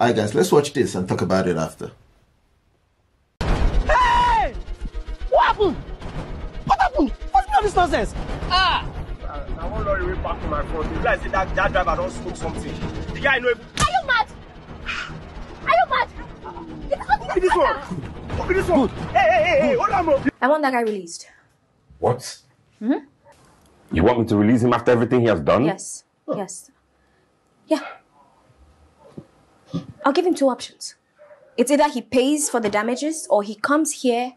Alright, guys, let's watch this and talk about it after. Hey! What happened? What happened? What's all this nonsense? Ah! I want to way back to my front. You guys say that, that driver don't smoke something. The guy know. Are you mad? Are you mad? Look at this one. Look at this one. Hey, hey, hey, hey, hold on, bro. I want that guy released. What? Hmm? You want me to release him after everything he has done? Yes. Yes. Yeah. I'll give him two options. It's either he pays for the damages or he comes here,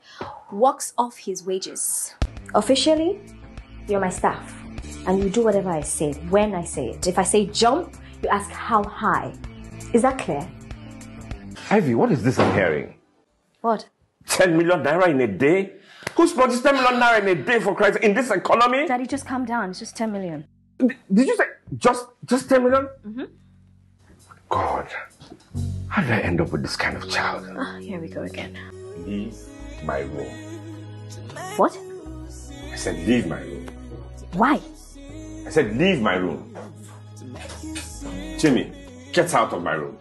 walks off his wages. Officially, you're my staff. And you do whatever I say when I say it. If I say jump, you ask how high. Is that clear? Ivy, what is this I'm hearing? What? 10 million naira in a day? Who's producing 10 million naira in a day for Christ in this economy? Daddy, just calm down. It's just 10 million. Did you say just just 10 million? Mm-hmm. God, how did I end up with this kind of child? Ah, here we go again. Leave my room. What? I said, leave my room. Why? I said, leave my room. Jimmy, get out of my room.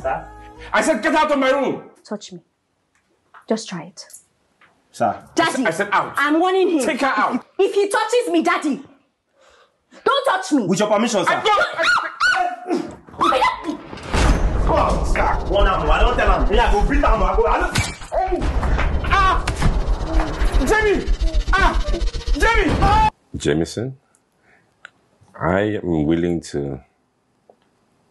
Sir? I said, get out of my room. Touch me. Just try it. Sir. Daddy! I said, out. I'm warning him. Take her out. If he touches me, Daddy, don't touch me. With your permission, sir. I don't. Come on, God. One arm. I don't tell him. Me, I go beat him. I go. I don't. Ah! Jamie! Ah! Jamie! Ah! Jameson, I am willing to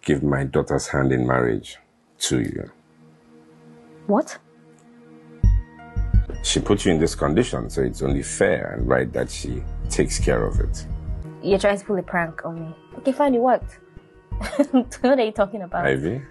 give my daughter's hand in marriage to you. What? She put you in this condition, so it's only fair and right that she takes care of it. You're trying to pull a prank on me. Okay, fine, it worked. what are you talking about? Ivy,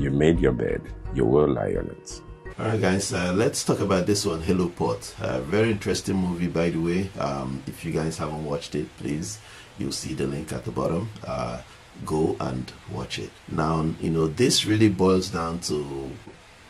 you made your bed. You will lie on it. Alright, guys, uh, let's talk about this one, Hello Pot. Uh, very interesting movie, by the way. Um, if you guys haven't watched it, please, you'll see the link at the bottom. Uh, go and watch it. Now, you know, this really boils down to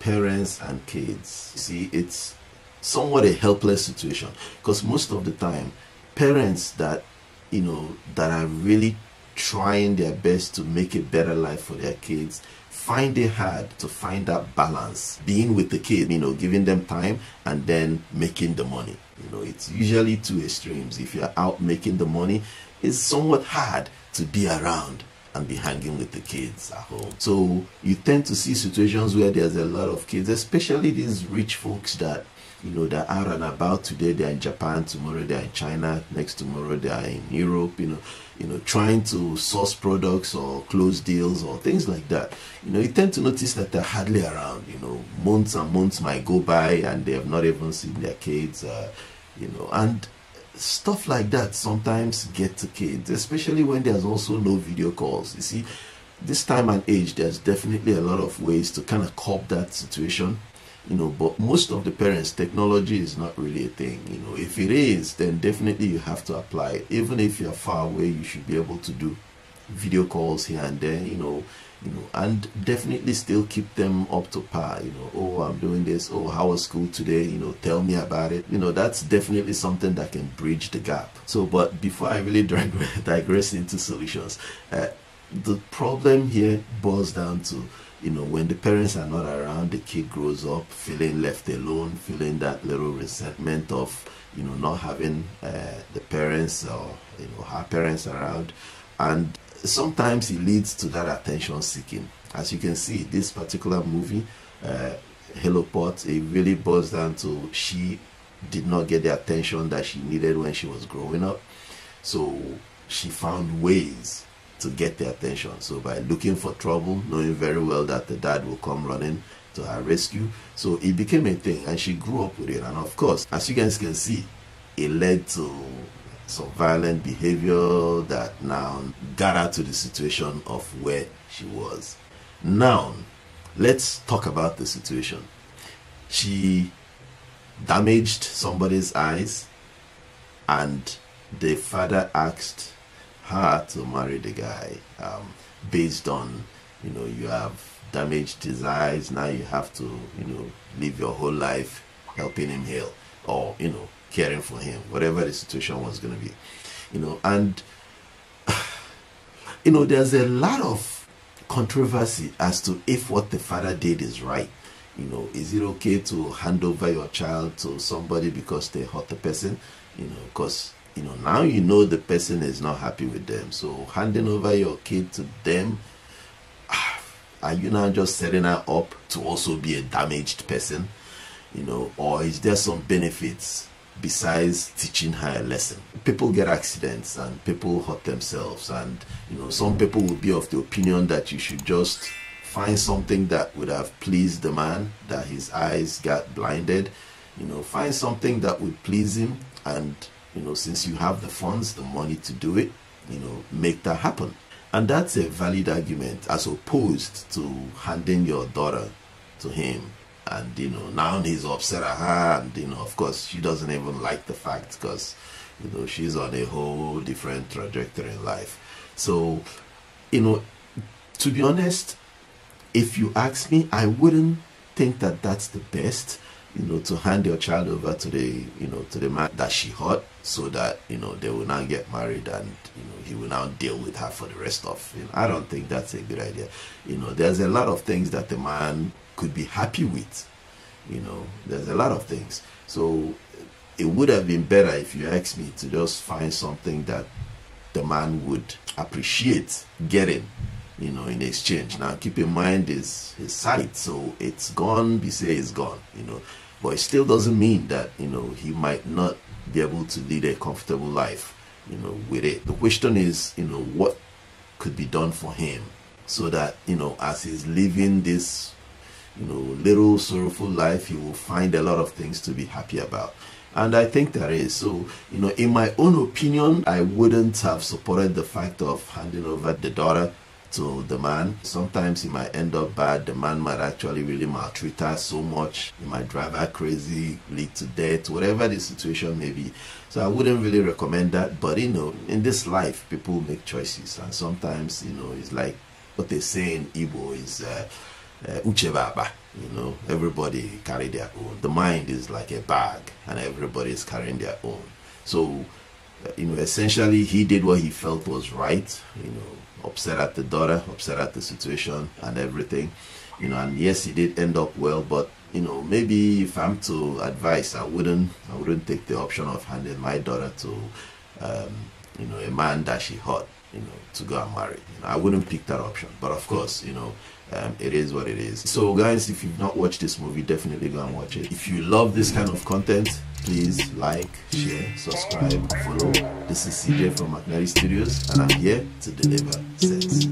parents and kids. You see, it's somewhat a helpless situation because most of the time, parents that, you know, that are really trying their best to make a better life for their kids find it hard to find that balance. Being with the kid you know giving them time and then making the money. You know it's usually two extremes. If you're out making the money it's somewhat hard to be around and be hanging with the kids at home. So you tend to see situations where there's a lot of kids especially these rich folks that you know they're out and about today. They're in japan tomorrow. They're in china next tomorrow. They're in europe you know you know trying to source products or close deals or things like that. You know you tend to notice that they're hardly around you know. Months and months might go by and they have not even seen their kids uh, you know. And stuff like that sometimes get to kids especially when there's also no video calls. You see this time and age there's definitely a lot of ways to kind of curb that situation you know but most of the parents technology is not really a thing you know. If it is then definitely you have to apply it. Even if you're far away you should be able to do video calls here and there you know you know and definitely still keep them up to par you know. Oh i'm doing this. Oh how was school today? You know tell me about it. You know that's definitely something that can bridge the gap. So but before i really dig- digress into solutions uh, the problem here boils down to you know when the parents are not around the kid grows up feeling left alone feeling that little resentment of you know not having uh, the parents or you know her parents around. And sometimes it leads to that attention seeking. As you can see this particular movie uh, hello pot it really boils down to she did not get the attention that she needed when she was growing up. So she found ways to get their attention. So by looking for trouble, knowing very well that the dad will come running to her rescue. So it became a thing and she grew up with it. And of course, as you guys can see, it led to some violent behavior that now got her to the situation of where she was. Now, let's talk about the situation. She damaged somebody's eyes and the father asked her to marry the guy um, based on you know you have damaged his eyes now you have to you know live your whole life helping him heal or you know caring for him whatever the situation was going to be you know and you know there's a lot of controversy as to if what the father did is right. You know, is it okay to hand over your child to somebody because they hurt the person? You know, because you know now you know the person is not happy with them. So handing over your kid to them, ah, are you now just setting her up to also be a damaged person? You know, or is there some benefits besides teaching her a lesson. People get accidents and people hurt themselves and you know some people would be of the opinion that you should just find something that would have pleased the man that his eyes got blinded you know find something that would please him and you know since you have the funds the money to do it you know make that happen. And that's a valid argument as opposed to handing your daughter to him and you know now he's upset at her and you know of course she doesn't even like the fact because you know she's on a whole different trajectory in life. So you know to be honest if you ask me i wouldn't think that that's the best you know to hand your child over to the you know to the man that she hurt so that you know they will now get married and you know he will now deal with her for the rest of you know i don't think that's a good idea you know there's a lot of things that the man could be happy with. You know, there's a lot of things. So it would have been better if you asked me to just find something that the man would appreciate getting, you know, in exchange. Now keep in mind his his sight, so it's gone, be say it's gone, you know. But it still doesn't mean that, you know, he might not be able to lead a comfortable life, you know, with it. The question is, you know, what could be done for him so that, you know, as he's living this you know, little sorrowful life, you will find a lot of things to be happy about. And I think there is. So, you know, in my own opinion, I wouldn't have supported the fact of handing over the daughter to the man. Sometimes he might end up bad. The man might actually really maltreat her so much. He might drive her crazy, lead to death, whatever the situation may be. So I wouldn't really recommend that. But, you know, in this life, people make choices. And sometimes, you know, it's like what they say in Igbo is... Uh, uh, you know everybody carry their own the mind is like a bag and everybody is carrying their own so uh, you know essentially he did what he felt was right you know upset at the daughter upset at the situation and everything you know and yes he did end up well but you know maybe if i'm to advise i wouldn't i wouldn't take the option of handing my daughter to um, you know a man that she hurt you know to go and marry you know, i wouldn't pick that option but of course you know um, it is what it is. So guys, if you've not watched this movie, definitely go and watch it. If you love this kind of content, please like, share, subscribe, follow. This is CJ from Mcnnadi Studios and I'm here to deliver sense.